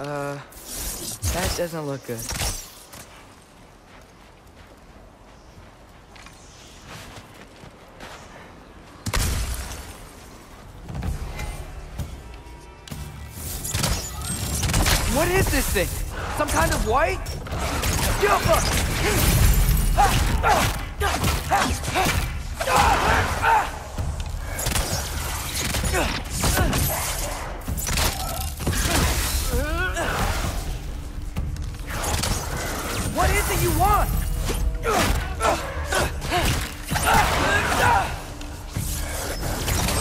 Uh, that doesn't look good. What is this thing? Some kind of white? What is it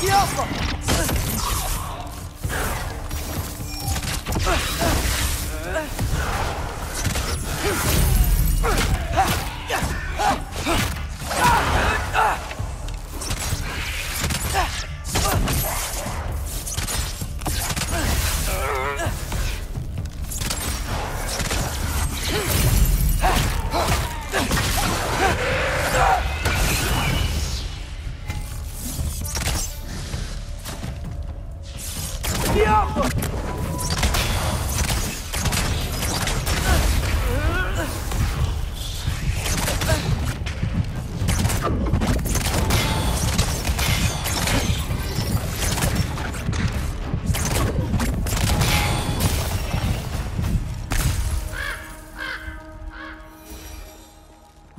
you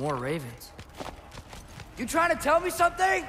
More ravens. You trying to tell me something?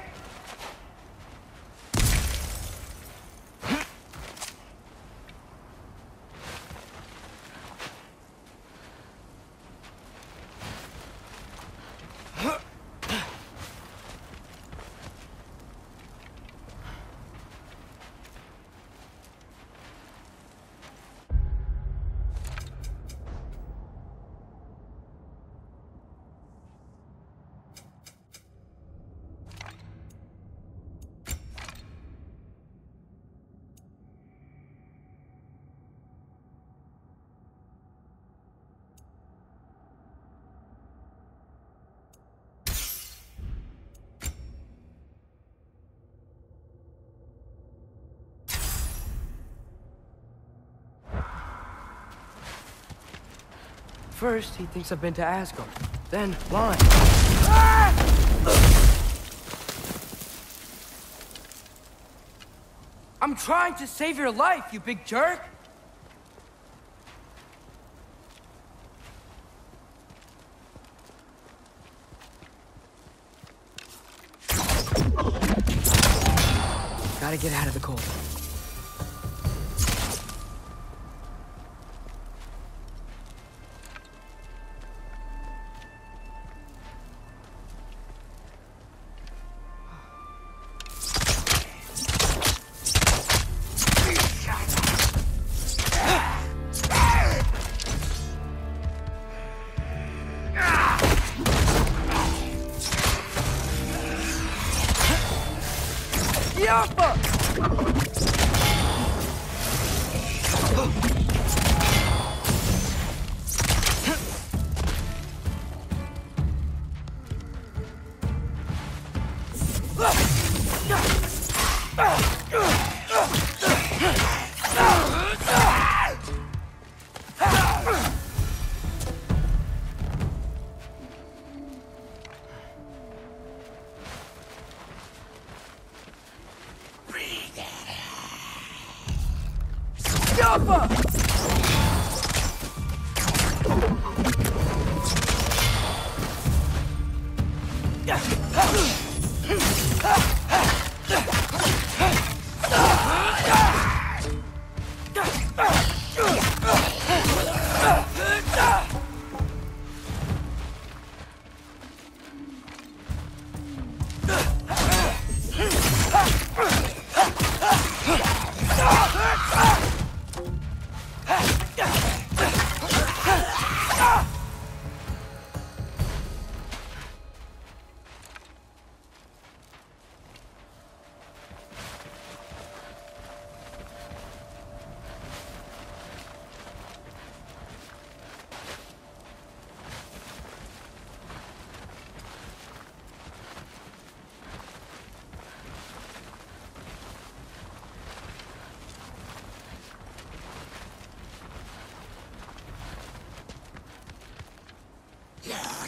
First, he thinks I've been to Asgard. Then, blind. I'm trying to save your life, you big jerk! Gotta get out of the cold.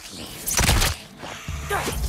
Shelter,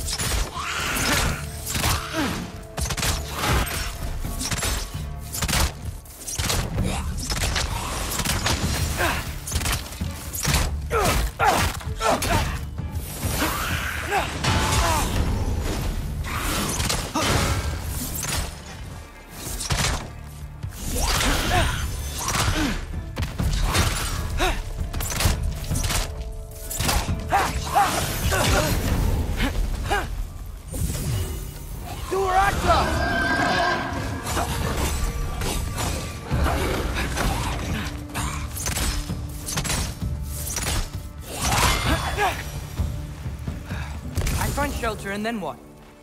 and then what?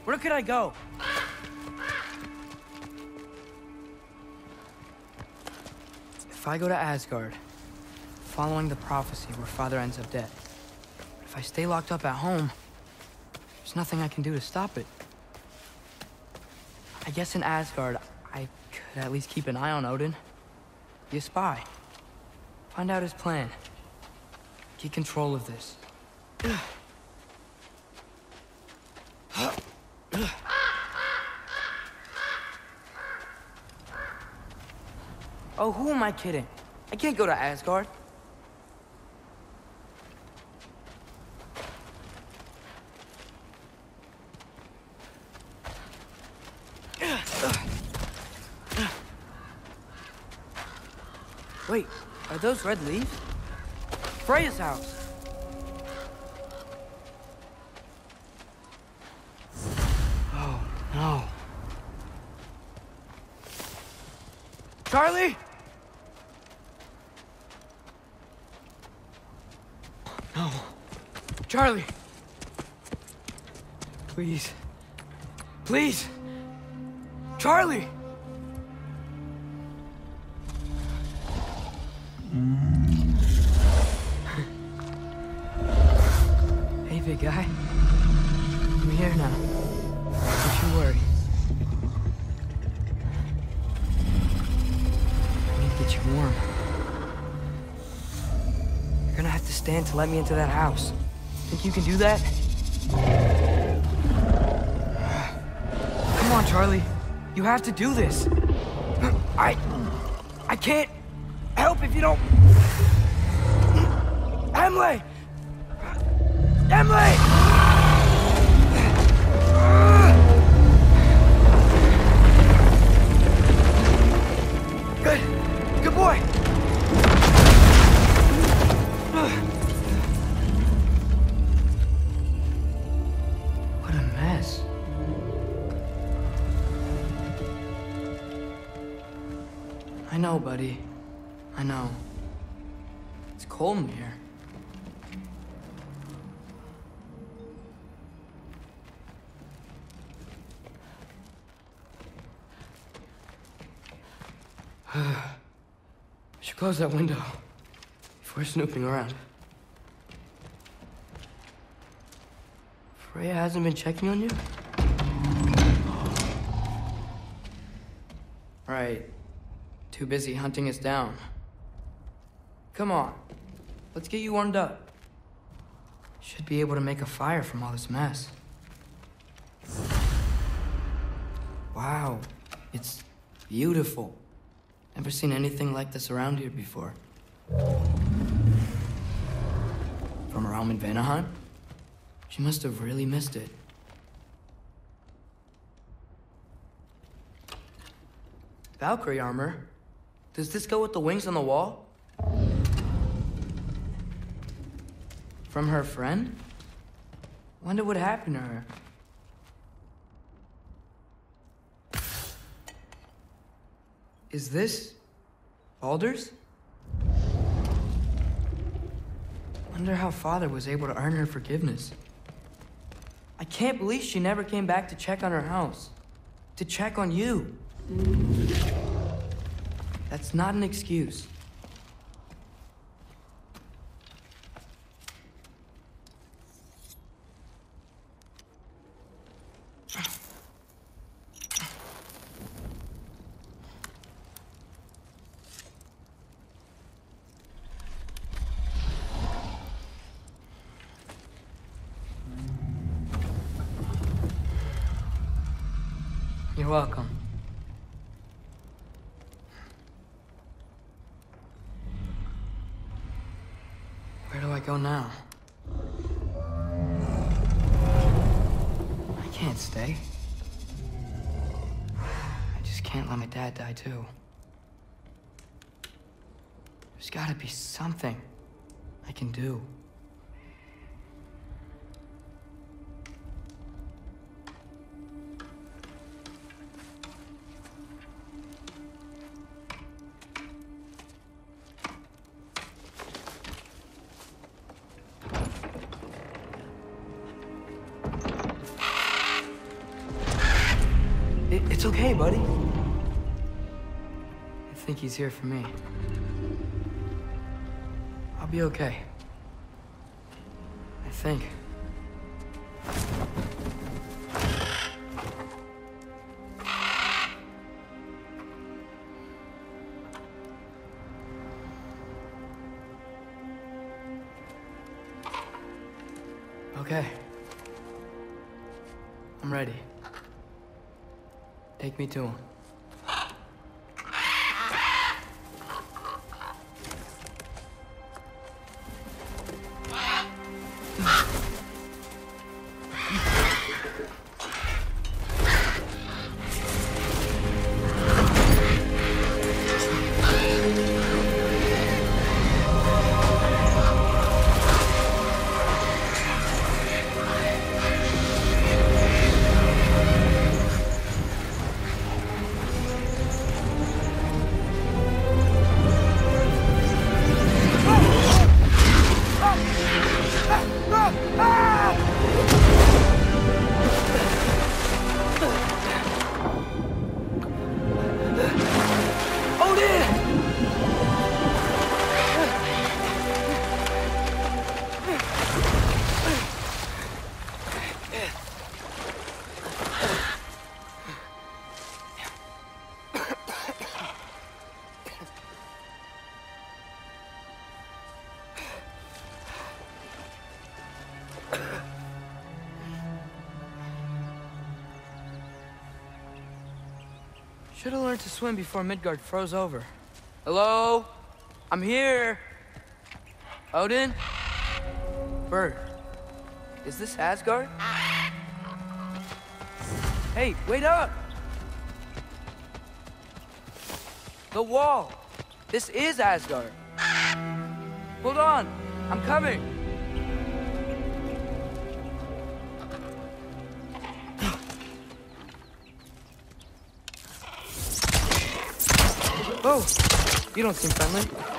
Where could I go? If I go to Asgard, following the prophecy where Father ends up dead, if I stay locked up at home, there's nothing I can do to stop it. I guess in Asgard, I could at least keep an eye on Odin. Be a spy. Find out his plan. Get control of this. Oh, who am I kidding? I can't go to Asgard. Wait, are those red leaves? Freya's house. Oh, no. Charlie? Charlie. Please. Please. Charlie! hey, big guy. I'm here now. Don't you worry. I need to get you warm. You're gonna have to stand to let me into that house. Think you can do that? Come on, Charlie. You have to do this. I... I can't help if you don't... Emily! Emily! Good. Good boy. Buddy. I know. It's cold in here. should close that window if we're snooping around. Freya hasn't been checking on you? Right. Too busy hunting us down. Come on. Let's get you warmed up. Should be able to make a fire from all this mess. Wow. It's beautiful. Never seen anything like this around here before. From her home in Vanaheim? She must have really missed it. Valkyrie armor? Does this go with the wings on the wall? From her friend? Wonder what happened to her. Is this Baldur's? Wonder how father was able to earn her forgiveness. I can't believe she never came back to check on her house. To check on you. That's not an excuse. You're welcome. Go now? I can't stay. I just can't let my dad die too. There's gotta be something I can do. Here for me. I'll be okay. I think. Okay. I'm ready. Take me to him. Should have learned to swim before Midgard froze over. Hello? I'm here. Odin? Bird. Is this Asgard? Hey, wait up! The wall! This is Asgard! Hold on! I'm coming! Oh! You don't seem friendly.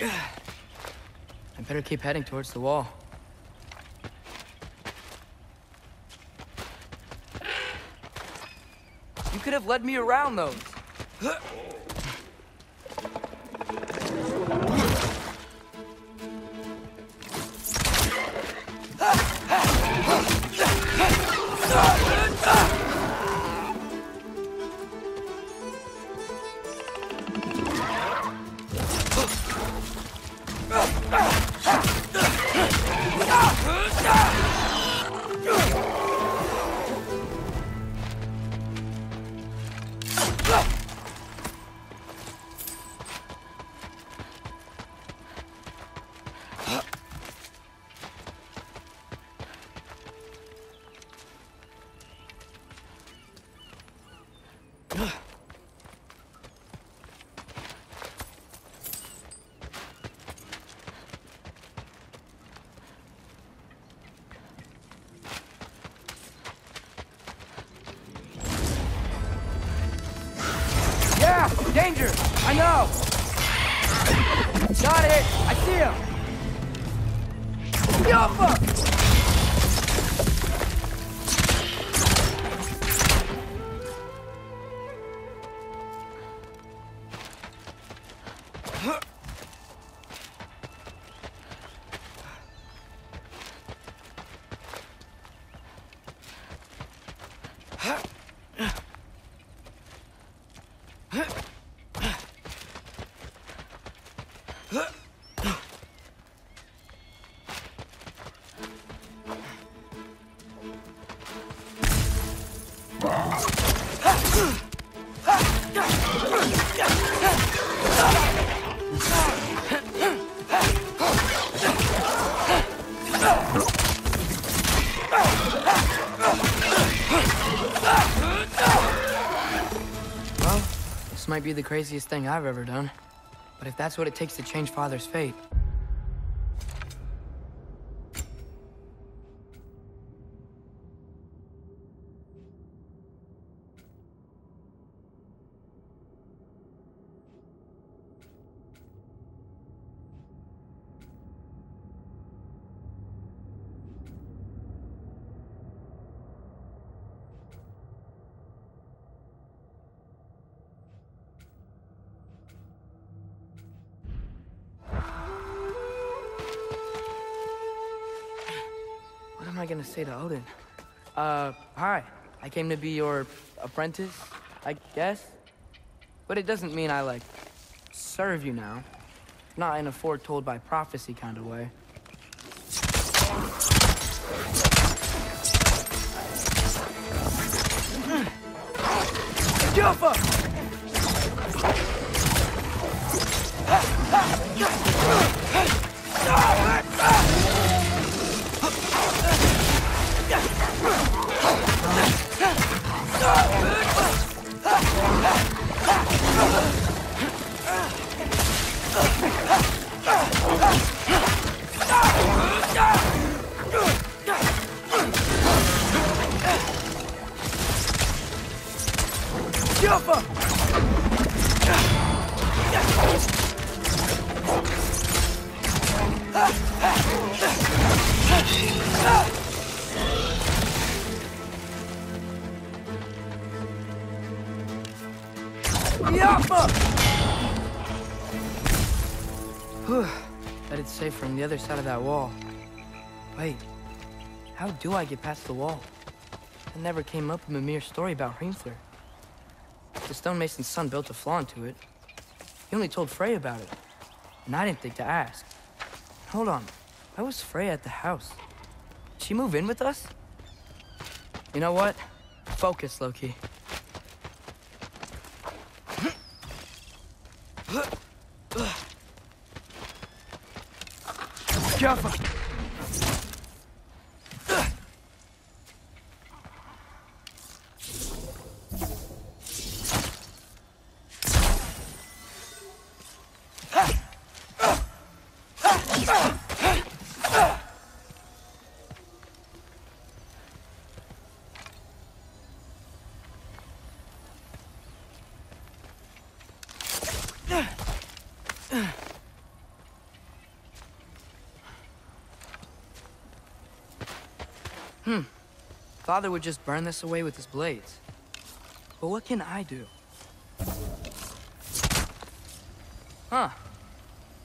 I better keep heading towards the wall. You could have led me around those. Got it! I see him! Yoppa! Be the craziest thing I've ever done. But if that's what it takes to change Father's fate, gonna say to Odin? Uh, hi. I came to be your apprentice, I guess. But it doesn't mean I, like, serve you now. Not in a foretold by prophecy kind of way. Jumpa! Jumpa! Safe from the other side of that wall. Wait, how do I get past the wall? It never came up in Mimir's story about Hrimthur. The stonemason's son built a flaw into it. He only told Frey about it. And I didn't think to ask. Hold on. Why was Frey at the house? Did she move in with us? You know what? Focus, Loki. Careful! Jaffa! Father would just burn this away with his blades. But what can I do? Huh.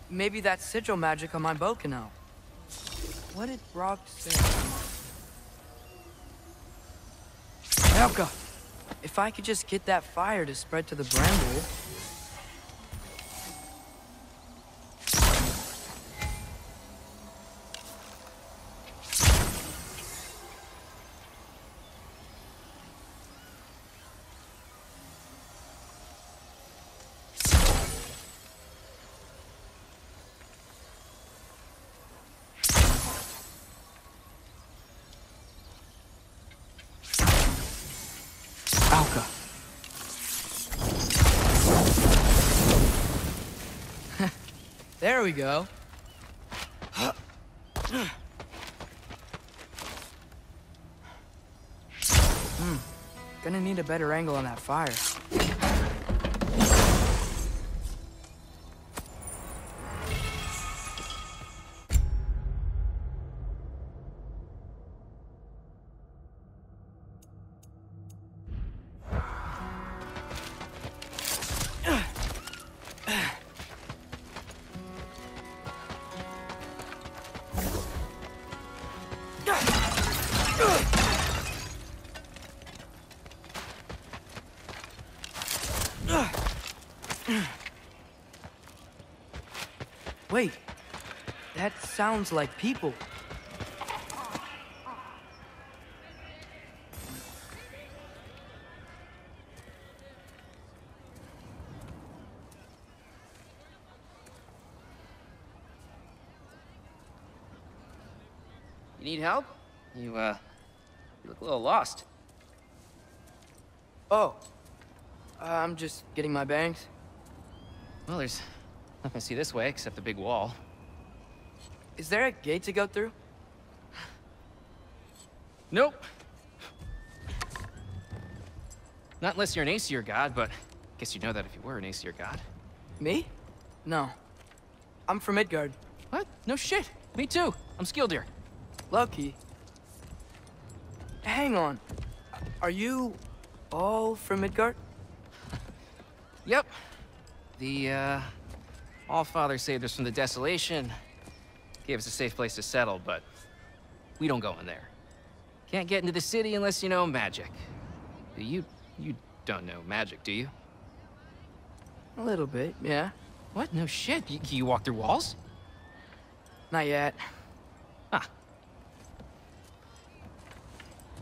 Maybe that sigil magic on my bow can help. What did Brok say? Elka! If I could just get that fire to spread to the bramble... there we go. hmm. Gonna need a better angle on that fire. Sounds like people. You need help? You, uh, you look a little lost. Oh, uh, I'm just getting my bangs. Well, there's nothing to see this way except the big wall. Is there a gate to go through? Nope. Not unless you're an Aesir god, but guess you'd know that if you were an Aesir god. Me? No. I'm from Midgard. What? No shit. Me too. I'm Skildir. Loki. Hang on. Are you all from Midgard? Yep. The, uh, All-Father saved us from the desolation. Gave us a safe place to settle, but we don't go in there. Can't get into the city unless you know magic. You, you don't know magic, do you? A little bit, yeah. What? No shit. You, you walk through walls? Not yet. Ah.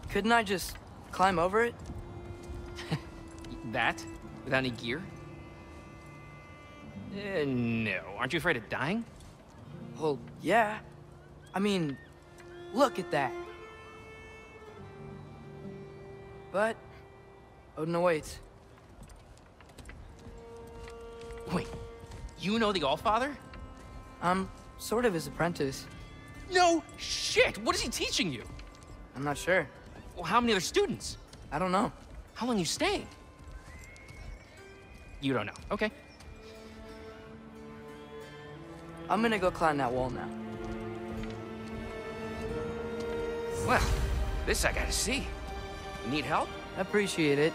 Couldn't I just climb over it? That? Without any gear? Uh, no. Aren't you afraid of dying? Well, yeah. I mean, look at that. But, oh, Odin awaits. Wait, Wait. you know the Allfather? I'm sort of his apprentice. No shit! What is he teaching you? I'm not sure. Well, how many other students? I don't know. How long you staying? You don't know. Okay. I'm gonna go climb that wall now. Well, this I gotta see. You need help? I appreciate it,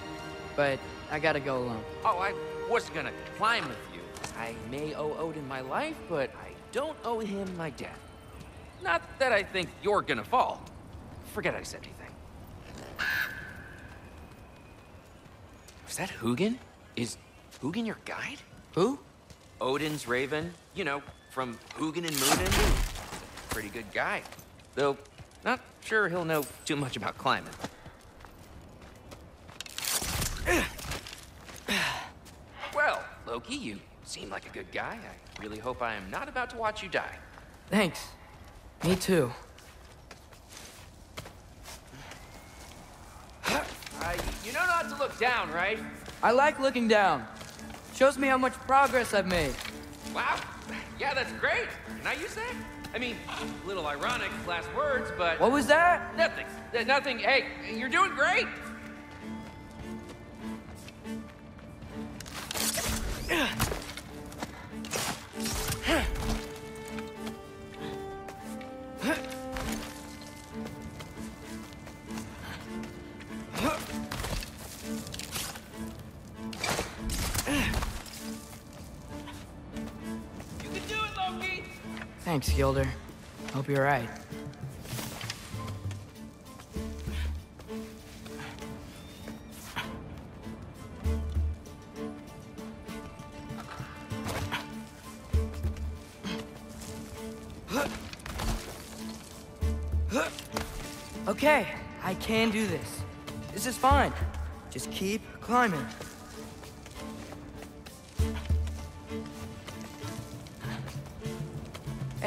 but I gotta go alone. Oh, I wasn't gonna climb with you. I may owe Odin my life, but I don't owe him my death. Not that I think you're gonna fall. Forget I said anything. Was that Hugin? Is Hugin your guide? Who? Odin's raven, you know, from Hugin and Munin. Pretty good guy. Though, not sure he'll know too much about climbing. well, Loki, you seem like a good guy. I really hope I am not about to watch you die. Thanks. Me too. Uh, you know not to look down, right? I like looking down. Shows me how much progress I've made. Wow. Yeah, that's great. Can I use that? I mean, a little ironic, last words, but... What was that? Nothing. Nothing. Hey, you're doing great. Thanks, Gilder. Hope you're right. Okay, I can do this. This is fine. Just keep climbing.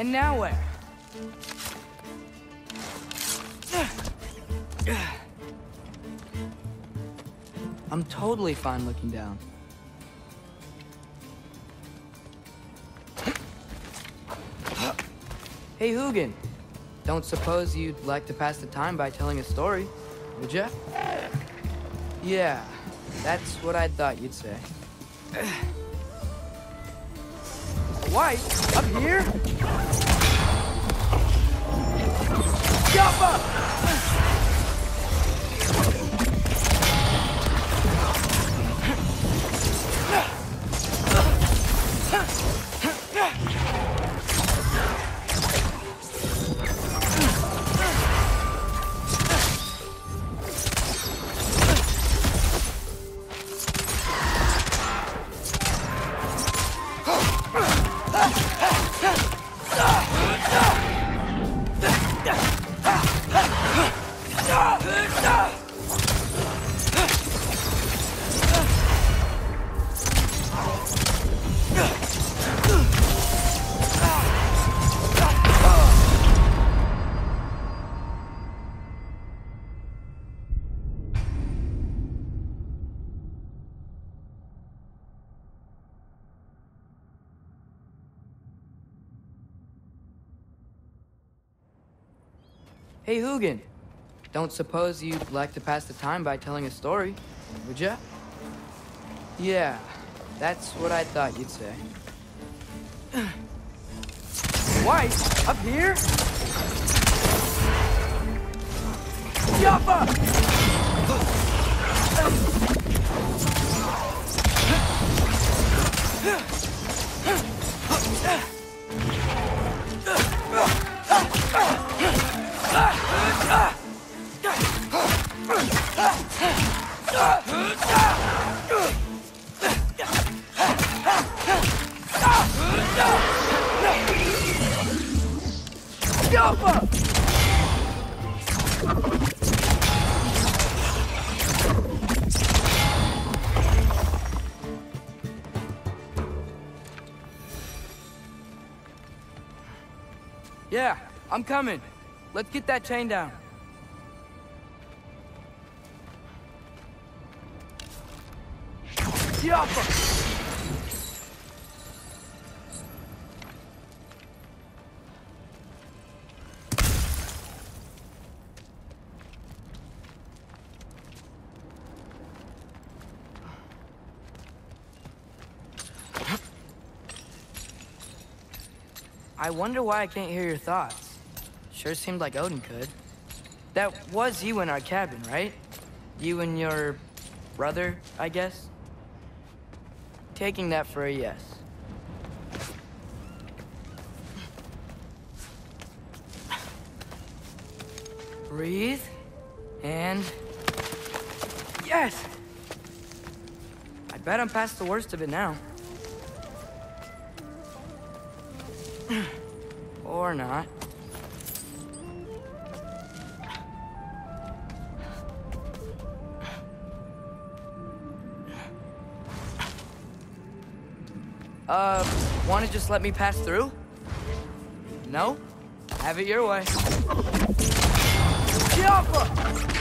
And now where? I'm totally fine looking down. Hey, Hugin. Don't suppose you'd like to pass the time by telling a story, would ya? Yeah, that's what I thought you'd say. White? Up here? Jump Hey, Don't suppose you'd like to pass the time by telling a story, would ya? Yeah, that's what I thought you'd say. White? Up here? Jump Yeah, I'm coming. Let's get that chain down. I wonder why I can't hear your thoughts. Sure seemed like Odin could. That was you in our cabin, right? You and your brother, I guess? Taking that for a yes. Breathe. And... Yes! I bet I'm past the worst of it now. or not. Uh, wanna just let me pass through? No? Have it your way. Jump!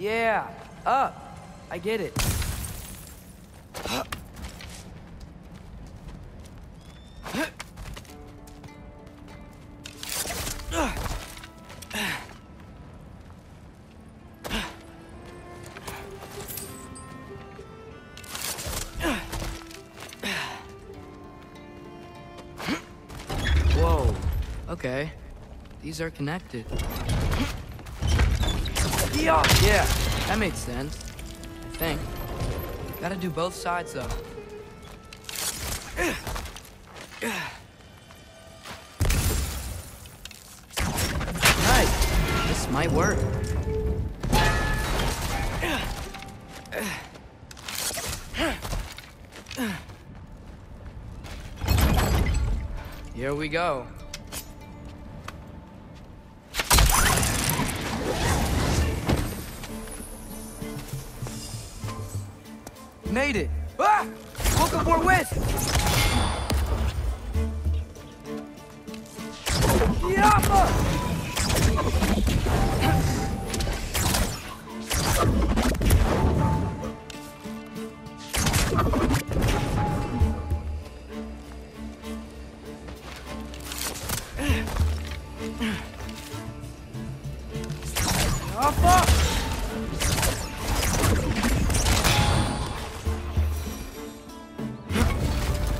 Yeah, up. I get it. Whoa. Okay. These are connected. Yeah, that makes sense. I think. Gotta do both sides though. Nice. This might work. Here we go.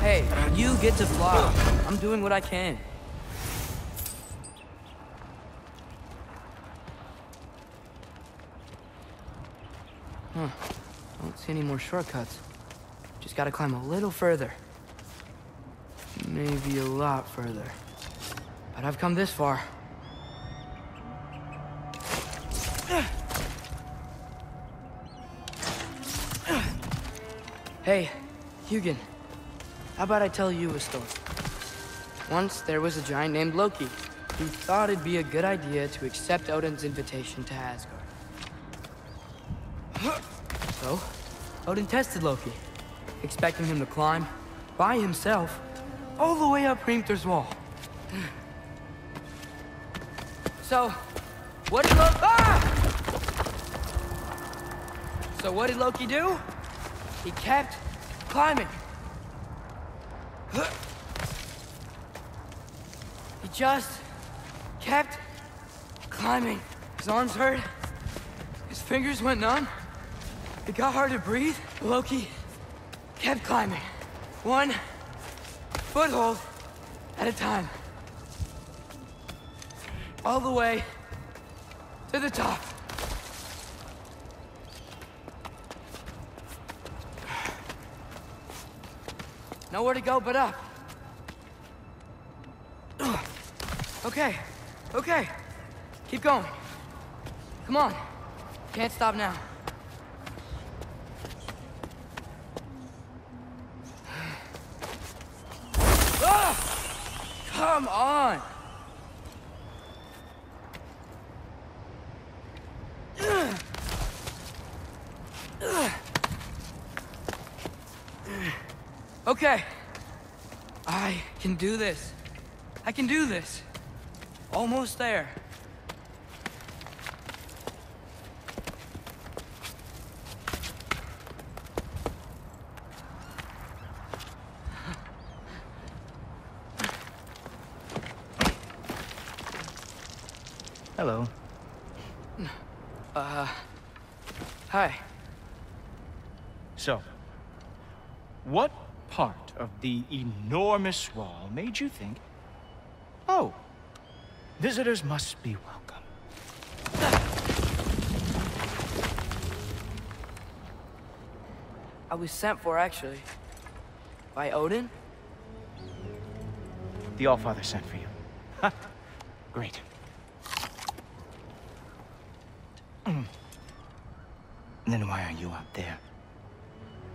Hey, you get to fly. I'm doing what I can. Huh. I don't see any more shortcuts. Just gotta climb a little further. Maybe a lot further. But I've come this far. Hey, Huginn. How about I tell you a story? Once there was a giant named Loki who thought it'd be a good idea to accept Odin's invitation to Asgard. So, Odin tested Loki, expecting him to climb by himself all the way up Hrimthur's wall. So, what did Loki? Ah! So what did Loki do? He kept climbing. He just kept climbing. His arms hurt. His fingers went numb. It got hard to breathe. Loki kept climbing. One foothold at a time. All the way to the top. Nowhere to go but up. Okay, okay. Keep going. Come on. Can't stop now. Ah! Come on! Okay. I can do this. I can do this. Almost there. Hello. Uh, hi. So, what part of the enormous wall made you think, oh, visitors must be welcome? I was sent for, actually. By Odin? The Allfather sent for you. Great. Mm. Then why are you out there?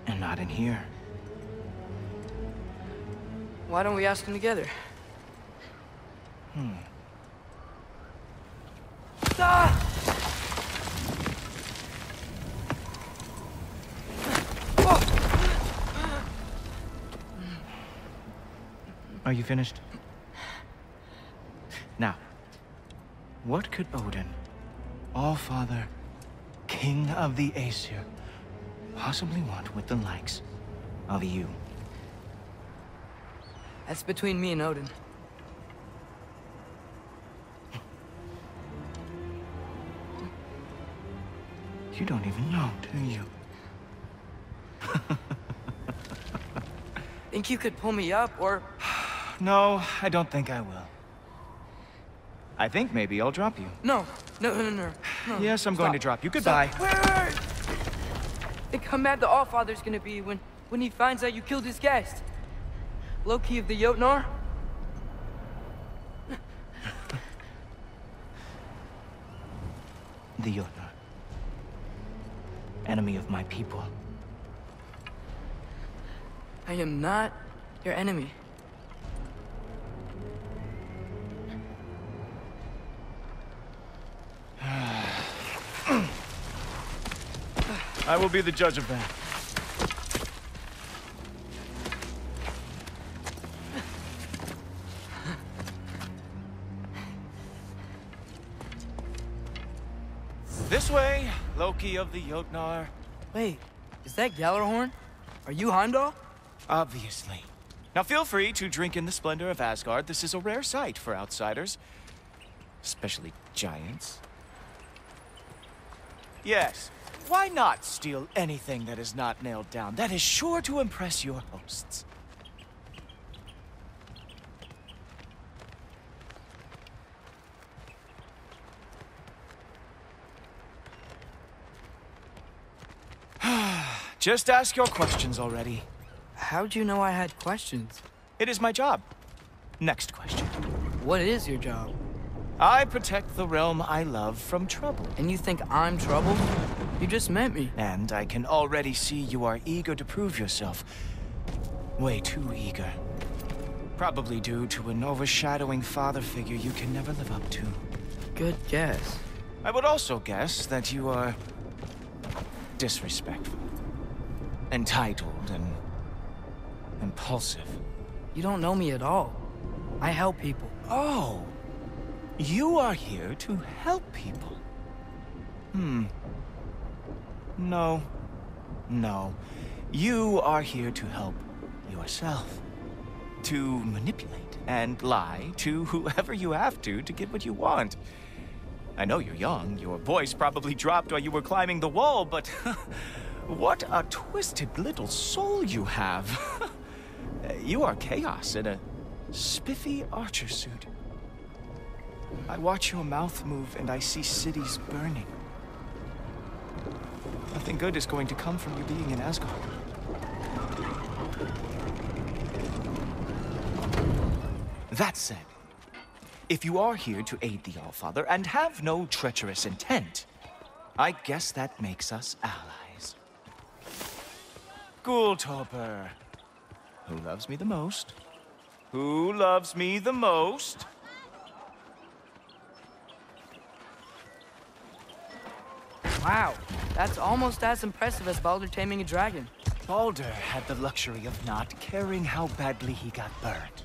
And not in here? Why don't we ask him together? Hmm. Ah! Are you finished? Now, what could Odin, All-Father, King of the Aesir, possibly want with the likes of you? That's between me and Odin. You don't even know, do you? Think you could pull me up, or... No, I don't think I will. I think maybe I'll drop you. No, no, no, no, no. Yes, I'm going to drop you. Goodbye. Stop. Wait, wait, wait. Think how mad the Allfather's gonna be when, when he finds out you killed his guest. Loki of the Jotnar? The Jotnar. Enemy of my people. I am not your enemy. I will be the judge of that. This way, Loki of the Jotnar. Wait, is that Gjallarhorn? Are you Heimdall? Obviously. Now feel free to drink in the splendor of Asgard. This is a rare sight for outsiders. Especially giants. Yes, why not steal anything that is not nailed down? That is sure to impress your hosts. Just ask your questions already. How'd you know I had questions? It is my job. Next question. What is your job? I protect the realm I love from trouble. And you think I'm trouble? You just met me. And I can already see you are eager to prove yourself. Way too eager. Probably due to an overshadowing father figure you can never live up to. Good guess. I would also guess that you are disrespectful, entitled, and impulsive. You don't know me at all. I help people. Oh, you are here to help people. Hmm. No. No. You are here to help yourself. To manipulate and lie to whoever you have to to get what you want. I know you're young. Your voice probably dropped while you were climbing the wall, but what a twisted little soul you have. you are chaos in a spiffy archer suit. I watch your mouth move and I see cities burning. Nothing good is going to come from you being in Asgard. That said, if you are here to aid the Allfather and have no treacherous intent, I guess that makes us allies. Gulltoppr. Who loves me the most? Who loves me the most? Wow, that's almost as impressive as Baldur taming a dragon. Baldur had the luxury of not caring how badly he got burned.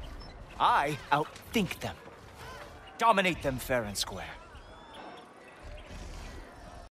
I outthink them. Dominate them fair and square.